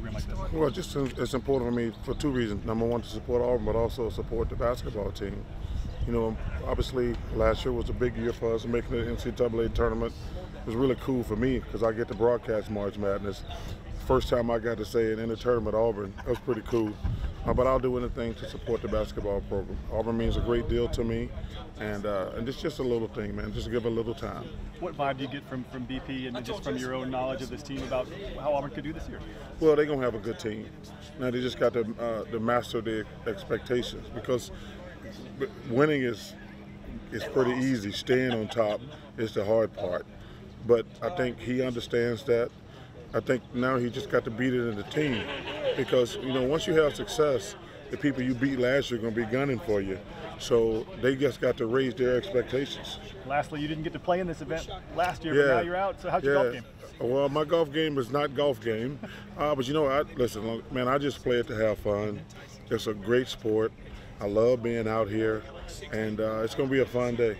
program like this? Well, just it's important for me for two reasons. Number one, to support Auburn, but also support the basketball team. You know, obviously last year was a big year for us making the NCAA tournament. It was really cool for me because I get to broadcast March Madness. First time I got to say it in the tournament, Auburn. That was pretty cool. Uh, but I'll do anything to support the basketball program. Auburn means a great deal to me, and uh, and it's just a little thing, man. Just give a little time. What vibe do you get from, from BP and just from your own knowledge of this team about how Auburn could do this year? Well, they're gonna have a good team. Now they just got to uh, to master the expectations because winning is is pretty easy. Staying on top is the hard part. But I think he understands that. I think now he just got to beat it in the team because you know once you have success, the people you beat last year are going to be gunning for you. So they just got to raise their expectations. Lastly, you didn't get to play in this event last year, yeah. but now you're out. So how's your yeah. golf game? Well, my golf game is not golf game, uh, but you know, I listen, man. I just play it to have fun. It's a great sport. I love being out here, and uh, it's going to be a fun day.